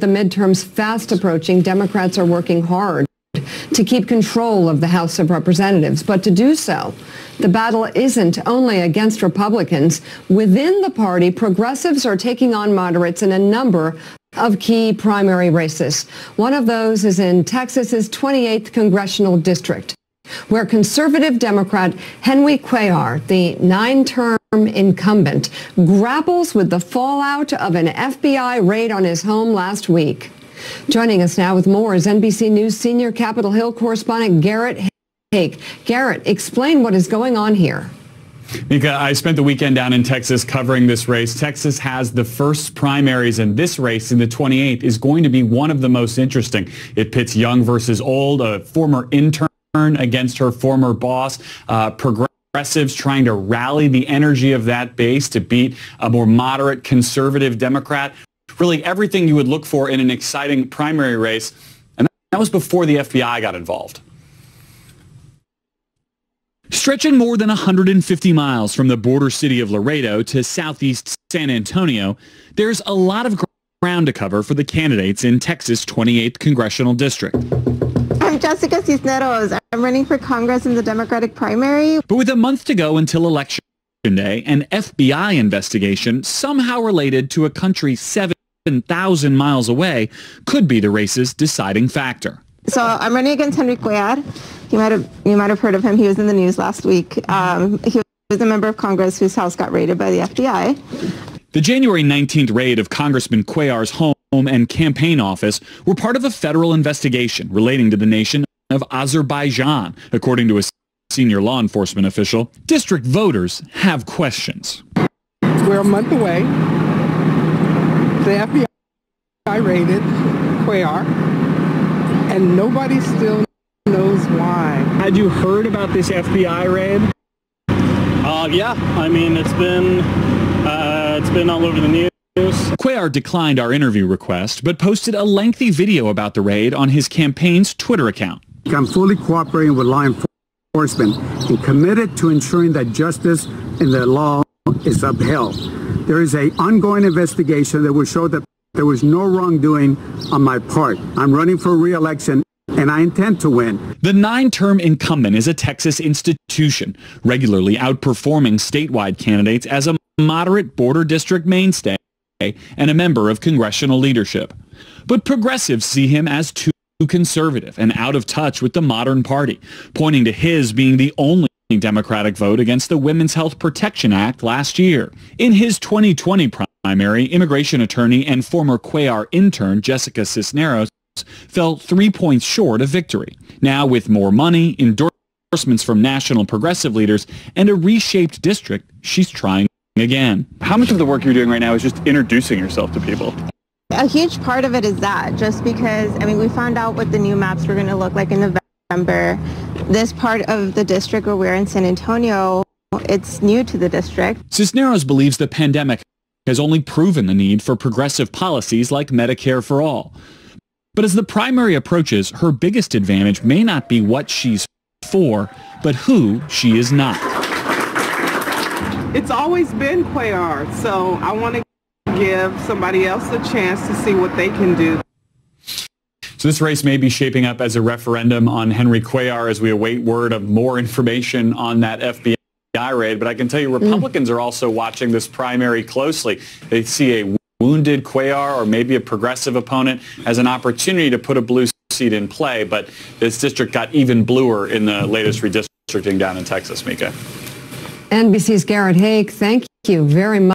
the midterms fast approaching, Democrats are working hard to keep control of the House of Representatives. But to do so, the battle isn't only against Republicans. Within the party, progressives are taking on moderates in a number of key primary races. One of those is in Texas's 28th congressional district, where conservative Democrat Henry Cuellar, the nine-term incumbent, grapples with the fallout of an FBI raid on his home last week. Joining us now with more is NBC News senior Capitol Hill correspondent Garrett Haake. Garrett, explain what is going on here. Mika, I spent the weekend down in Texas covering this race. Texas has the first primaries, and this race in the 28th is going to be one of the most interesting. It pits young versus old, a former intern against her former boss, uh, progressives trying to rally the energy of that base to beat a more moderate conservative Democrat really everything you would look for in an exciting primary race. And that was before the FBI got involved. Stretching more than 150 miles from the border city of Laredo to southeast San Antonio, there's a lot of ground to cover for the candidates in Texas' 28th congressional district. Jessica Cisneros. I'm running for Congress in the Democratic primary. But with a month to go until election day, an FBI investigation somehow related to a country 7,000 miles away could be the race's deciding factor. So I'm running against Henry Cuellar. You might have you might have heard of him. He was in the news last week. Um, he was a member of Congress whose house got raided by the FBI. The January 19th raid of Congressman Cuellar's home and campaign office were part of a federal investigation relating to the nation of Azerbaijan, according to a senior law enforcement official. District voters have questions. We're a month away the FBI raided Cuellar, and nobody still knows why. Had you heard about this FBI raid? Uh, yeah, I mean it's been uh, it's been all over the news. Cuellar declined our interview request, but posted a lengthy video about the raid on his campaign's Twitter account. I'm fully cooperating with law enforcement and committed to ensuring that justice and the law is upheld. There is an ongoing investigation that will show that there was no wrongdoing on my part. I'm running for re-election and I intend to win. The nine-term incumbent is a Texas institution, regularly outperforming statewide candidates as a moderate border district mainstay and a member of congressional leadership. But progressives see him as too conservative and out of touch with the modern party, pointing to his being the only Democratic vote against the Women's Health Protection Act last year. In his 2020 primary, immigration attorney and former Cuellar intern Jessica Cisneros fell three points short of victory. Now, with more money, endorsements from national progressive leaders, and a reshaped district, she's trying again. How much of the work you're doing right now is just introducing yourself to people? A huge part of it is that, just because, I mean, we found out what the new maps were going to look like in November this part of the district where we're in San Antonio, it's new to the district. Cisneros believes the pandemic has only proven the need for progressive policies like Medicare for All. But as the primary approaches, her biggest advantage may not be what she's for, but who she is not. It's always been Cuellar, so I want to give somebody else a chance to see what they can do. So this race may be shaping up as a referendum on Henry Cuellar as we await word of more information on that FBI raid. But I can tell you Republicans mm. are also watching this primary closely. They see a wounded Cuellar or maybe a progressive opponent as an opportunity to put a blue seat in play. But this district got even bluer in the latest redistricting down in Texas, Mika. NBC's Garrett Haake, thank you very much.